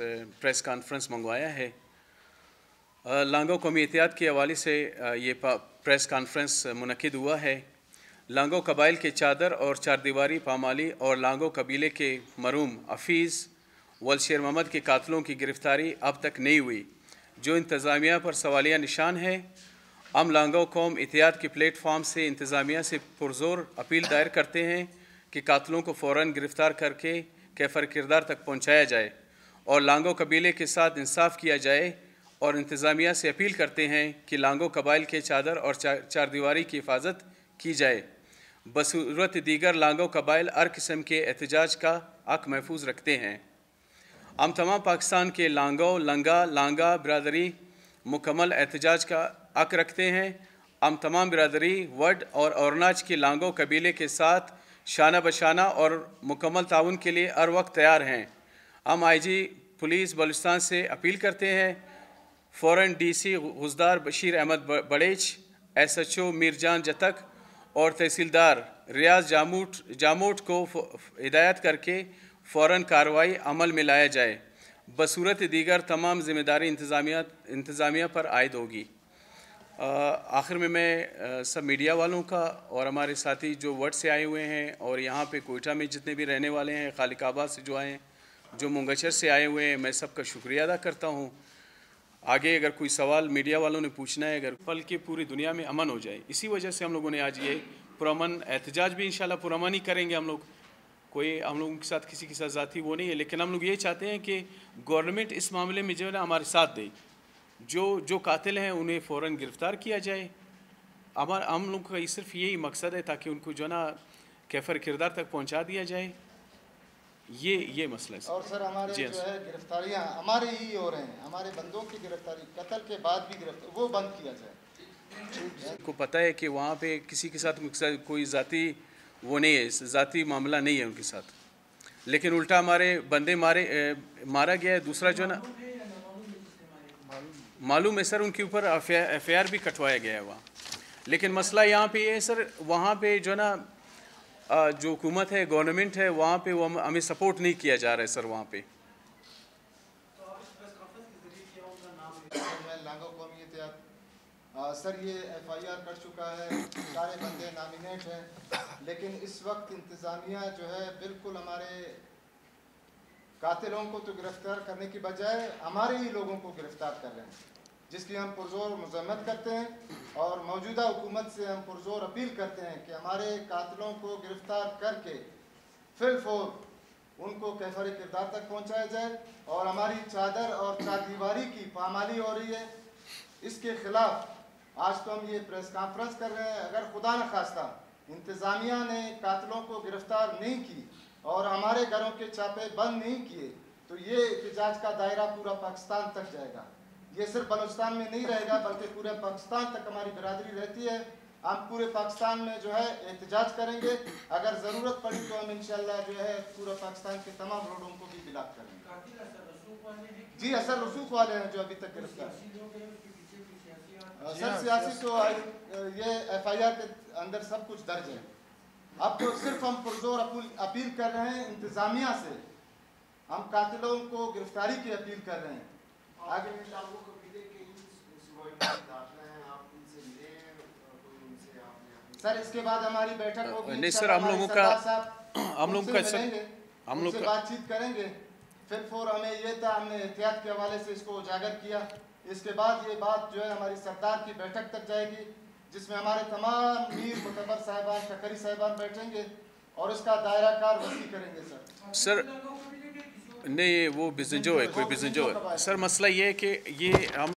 Press conference मंगवाया है। लांगो कौमी एहतियात के हवाले से ये प्रेस कॉन्फ्रेंस मनद हुआ है। लांगो कबाइल के चादर और चारदीवारी, पामाली और लांगो कबीले के मरूम हफीज़ वलशेर मोहम्मद के कातलों की गिरफ़्तारी अब तक नहीं हुई, जो इंतज़ामिया पर सवालिया निशान है। हम लांगो कौम एहतियात के प्लेटफार्म से इंतज़ामिया से पुरजोर अपील दायर करते हैं कि कातलों को फ़ौर गिरफ़्तार करके कैफर किरदार तक पहुँचाया जाए। और लांगो कबीले के साथ इंसाफ किया जाए और इंतज़ामिया से अपील करते हैं कि लांगो कबाइल के चादर और चार, चार दीवारी की हिफाजत की जाए। बसूरत दीगर लांगो कबाइल हर किस्म के एहतजाज का हक महफूज रखते हैं। हम तमाम पाकिस्तान के लांगो लंगा लांगा बरदरी मुकम्मल एहतजाज का हक रखते हैं। हम तमाम बरदरी वड और औरनाज के लांगो कबीले के साथ शाना बशाना और मुकम्मल ताउन के लिए हर वक्त तैयार हैं। हम आईजी पुलिस बलुस्तान से अपील करते हैं। फ़ौर DC Khuzdar Bashir Ahmad Barech S H O Mirjan Jatak और तहसीलदार रियाज जामूट जामोट को हिदायत करके फ़ौर कार्रवाई अमल में लाया जाए। बसूरत दीगर तमाम ज़िम्मेदारी इंतज़ामिया इंतज़ामिया पर आयद होगी। आखिर में मैं आ, सब मीडिया वालों का और हमारे साथी जो वर्ड से आए हुए हैं और यहाँ पे कोयटा में जितने भी रहने वाले हैं खालिकाबाद से जो आए हैं जो मुंगशर से आए हुए हैं, मैं सबका शुक्रिया अदा करता हूँ। आगे अगर कोई सवाल मीडिया वालों ने पूछना है, अगर पल के पूरी दुनिया में अमन हो जाए, इसी वजह से हम लोगों ने आज ये पुरमन एहतजाज भी इन पुरमन ही करेंगे हम लोग। कोई हम लोगों के साथ किसी के साथ ज़ाती वो नहीं है, लेकिन हम लोग ये चाहते हैं कि गवर्नमेंट इस मामले में जो है ना हमारे साथ दे। जो जो कातिल हैं, उन्हें फ़ौर गिरफ़्तार किया जाए। हमारा हम लोग का सिर्फ़ यही मकसद है ताकि उनको जो है ना कैफर किरदार तक पहुँचा दिया जाए। ये ये मसला है और सर हमारे जो है गिरफ्तारियाँ हमारे ही हो रहे हैं। हमारे बंदों की गिरफ्तारी कत्ल के बाद भी गिरफ़्तार वो बंद किया जाए। को पता है कि वहाँ पे किसी के साथ कोई ज़ाती वो नहीं है ज़ाती मामला नहीं है उनके साथ। लेकिन उल्टा हमारे बंदे मारे ए, मारा गया है दूसरा जो ना मालूम है सर उनके ऊपर एफआईआर भी कटवाया गया है वहाँ। लेकिन मसला यहाँ पे ये है सर वहाँ पे जो ना जो हुकूमत है गवर्नमेंट है, वहाँ पे वो हमें सपोर्ट नहीं किया जा रहा है सर वहाँ पे। सर, ये एफ़ आई आर कर चुका है, सारे बंदे नामिनेट हैं, लेकिन इस वक्त इंतज़ामिया जो है, बिल्कुल हमारे कातिलों को तो गिरफ़्तार करने की बजाय हमारे ही लोगों को गिरफ़्तार कर रहे हैं। जिसकी हम पुरजोर मजम्मत करते हैं और मौजूदा हुकूमत से हम पुरजोर अपील करते हैं कि हमारे कातलों को गिरफ़्तार करके फिल फोर उनको कैफर किरदार तक पहुँचाया जाए और हमारी चादर और चारदीवारी की पामाली हो रही है। इसके खिलाफ आज तो हम ये प्रेस कॉन्फ्रेंस कर रहे हैं। अगर खुदा न खास्ता इंतज़ामिया ने कातलों को गिरफ़्तार नहीं की और हमारे घरों के छापे बंद नहीं किए तो ये एहतजाज का दायरा पूरा पाकिस्तान तक जाएगा। ये सिर्फ़ बलोचिस्तान में नहीं रहेगा बल्कि पूरे पाकिस्तान तक हमारी बरदरी रहती है। हम पूरे पाकिस्तान में जो है एहतजाज करेंगे। अगर ज़रूरत पड़ी तो हम इंशाल्लाह जो है पूरे पाकिस्तान के तमाम रोडों को भी बिलाक करेंगे। जी असर रसूख वाले हैं जो अभी तक गिरफ़्तार सर सियासी तो ये एफ़ आई आर के अंदर सब कुछ दर्ज है। अब तो सिर्फ़ हम पुरजोर अपील कर रहे हैं इंतज़ामिया से। हम कातिलों को गिरफ्तारी की अपील कर रहे हैं। सर इसके बाद हमारी बैठक होगी नहीं सर हम लोगों का हम लोगों का सर हम लोग बातचीत करेंगे फिर फोर हमें ये था हमने एहतियात के हवाले से इसको उजागर किया। इसके बाद ये बात जो है हमारी सरदार की बैठक तक जाएगी जिसमें हमारे तमाम मीर मुतबर साहिबान टकरी साहिबान बैठेंगे और उसका दायरा कार वसी करेंगे सर। सर नहीं, वो बिज़नेस जो है, कोई बिज़नेस जो है। सर, मसला ये है कि ये हम